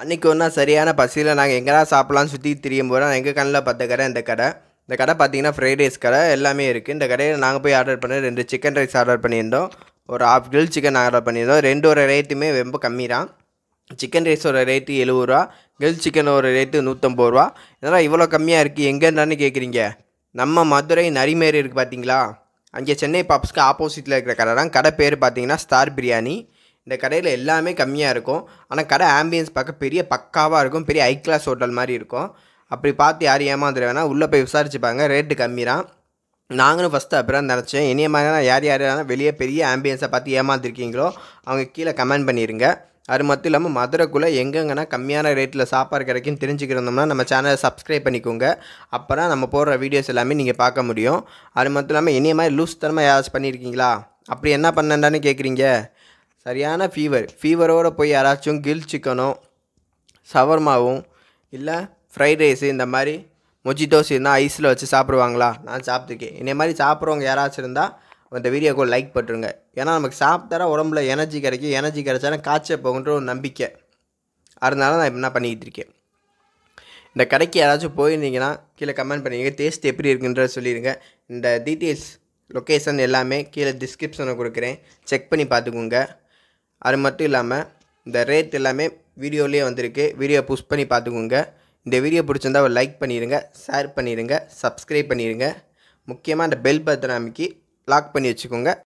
அன்றைக்கி ஒன்றா சரியான பசியில் நாங்கள் எங்கேனா சாப்பிட்லான்னு சுற்றி திரியும் போகிறோம் எங்கள் கண்ணில் பார்த்த கடை இந்த கடை. இந்த கடை பார்த்தீங்கன்னா ஃப்ரைட் ரைஸ் கடை எல்லாமே இருக்குது இந்த கடையில் நாங்கள் போய் ஆர்டர் பண்ணி ரெண்டு சிக்கன் ரைஸ் ஆர்டர் பண்ணியிருந்தோம். ஒரு ஹாஃப் கிரில் சிக்கன் ஆர்டர் பண்ணியிருந்தோம். ரெண்டோட ரேட்டுமே ரொம்ப கம்மி தான் சிக்கன் ரைஸோட ரேட்டு எழுபது ரூபா கிரில் சிக்கனோட ரேட்டு நூற்றம்பது ரூபா. இதெல்லாம் இவ்வளோ கம்மியாக இருக்குது எங்கேன்றான்னு கேட்குறீங்க நம்ம மதுரை நரிமேரி இருக்குது பார்த்தீங்களா? அங்கே சென்னை பாப்ஸ்க்கு ஆப்போசிட்டில் இருக்கிற கடை தான் கடை பேர் பார்த்தீங்கன்னா ஸ்டார் பிரியாணி இந்த கடையில் எல்லாமே கம்மியாக இருக்கும். ஆனால் கடை ஆம்பியன்ஸ் பார்க்க பெரிய பக்காவாக இருக்கும். பெரிய ஹை கிளாஸ் ஹோட்டல் மாதிரி இருக்கும். அப்படி பார்த்து யார் ஏமாந்துட வேணால் உள்ளே போய் விசாரிச்சுப்பாங்க ரேட்டு கம்மி தான். நாங்களும் ஃபஸ்ட்டு அப்புறம் நினச்சேன். இனிய மாதிரி யார் யார் வெளியே பெரிய ஆம்பியன்ஸை பார்த்து ஏமாந்துருக்கீங்களோ அவங்க கீழே கமெண்ட் பண்ணிடுங்க அது மட்டும் இல்லாமல் மதுரைக்குள்ளே எங்கெங்கன்னா கம்மியான ரேட்டில் சாப்பாடு கிடைக்குன்னு தெரிஞ்சுக்கிறோம்னா நம்ம சேனலை சப்ஸ்கிரைப் பண்ணிக்கோங்க. அப்போ தான் நம்ம போடுற வீடியோஸ் எல்லாமே நீங்கள் பார்க்க முடியும். அது மட்டும் இல்லாமல் இனிய மாதிரி லூஸ் தரமாக யாராச்சும் பண்ணியிருக்கீங்களா அப்படி என்ன பண்ணேன்டான்னு கேட்குறீங்க சரியான ஃபீவர் ஃபீவரோடு போய் யாராச்சும் கில் சிக்கனோ சவர்மாவும் இல்லை ஃப்ரைட் ரைஸு இந்த மாதிரி மொஜிட்டோஸ் இருந்தால் ஐஸில் வச்சு சாப்பிடுவாங்களா? நான் சாப்பிட்ருக்கேன் இதே மாதிரி சாப்பிட்றவங்க யாராச்சும் இருந்தால் இந்த வீடியோக்கு லைக் போட்டுருங்க. ஏன்னா நமக்கு சாப்பிட்டா உடம்புல எனர்ஜி கிடைக்கும் எனர்ஜி கிடைச்சாலும் காய்ச்சல் போகுன்ற ஒரு நம்பிக்கை. அதனால நான் என்ன பண்ணிக்கிட்டு இருக்கேன். இந்த கடைக்கு யாராச்சும் போயிருந்தீங்கன்னா கீழே கமெண்ட் பண்ணிங்க. டேஸ்ட் எப்படி இருக்குன்றத சொல்லிடுங்க இந்த டீட்டெயில்ஸ் லொக்கேஷன் எல்லாமே கீழே டிஸ்கிரிப்ஷனை கொடுக்குறேன். செக் பண்ணி பார்த்துக்கோங்க. அது மட்டும் இல்லாமல் இந்த ரேட் எல்லாமே வீடியோலேயே வந்திருக்கு. வீடியோ புஷ் பண்ணி பார்த்துக்கோங்க. இந்த வீடியோ பிடிச்சிருந்தா ஒரு லைக் பண்ணிடுங்க ஷேர் பண்ணிடுங்க சப்ஸ்கிரைப் பண்ணிடுங்க முக்கியமாக அந்த பெல் பட்டன் அமைக்கி லாக் பண்ணி வச்சுக்கோங்க.